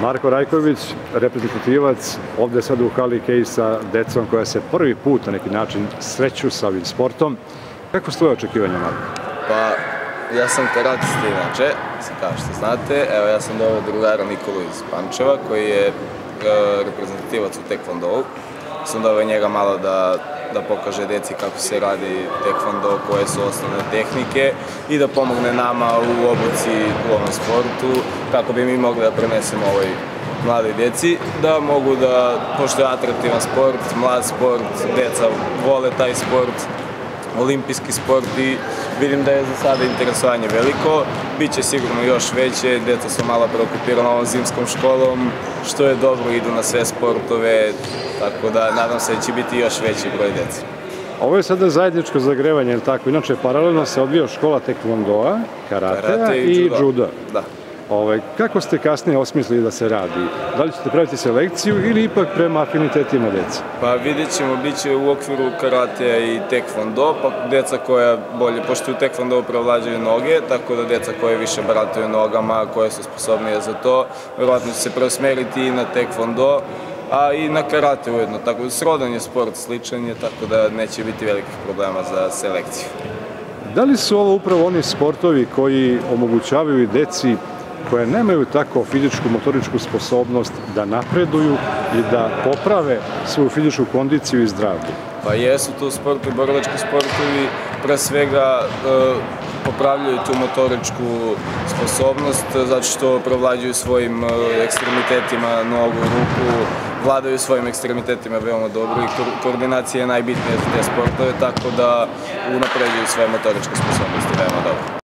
Marko Rajković, reprezentativac, ovde sad u Hali Kej sa decom koja se prvi put na neki način sreću sa ovim sportom. Kako su tvoje očekivanja, Marko? Pa, ja sam karatista inače, kao što znate. Evo, ja sam doveo drugara Nikolu iz Pančeva, koji je e, reprezentativac u Taekwondovu. Sam doveo njega malo da, da pokaže deci kako se radi Taekwondo, koje su osnovne tehnike i da pomogne nama u obuci u ovom sportu, kako bi mi mogli da prenesemo ovoj mladoj deci, da mogu da, pošto je atraktivan sport, mlad sport, deca vole taj sport, olimpijski sport i vidim da je za sada interesovanje veliko, Biće sigurno još veće, deca su malo preokupirana ovom zimskom školom, što je dobro, idu na sve sportove, tako da nadam se da će biti još veći broj dece. Ovo je sada zajedničko zagrevanje, ili tako? Inače, paralelno se odvija škola tekvondoa, karatea Karate i, i judo. Da. Ovaj, kako ste kasnije osmislili da se radi? Da li ćete praviti selekciju ili ipak prema afinitetima deca? Pa vidjet ćemo, bit će u okviru karatea i tekvondo, pa deca koja bolje, pošto u tekvondo prevlađaju noge, tako da deca koje više barataju nogama, koje su sposobnije za to, verovatno će se preusmeriti i na tekvondo, a i na karate ujedno, tako da srodan je sport, sličan je, tako da neće biti velikih problema za selekciju. Da li su ovo upravo oni sportovi koji omogućavaju i deci koje nemaju tako fizičku, motoričku sposobnost da napreduju i da poprave svoju fizičku kondiciju i zdravlje? Pa jesu to sportovi, borilački sportovi, pre svega e, popravljaju tu motoričku sposobnost zato što provlađuju svojim e, ekstremitetima nogu, ruku, vladaju svojim ekstremitetima veoma dobro i ko koordinacija je najbitnija za te sportove, tako da unapređuju svoje motoričke sposobnosti veoma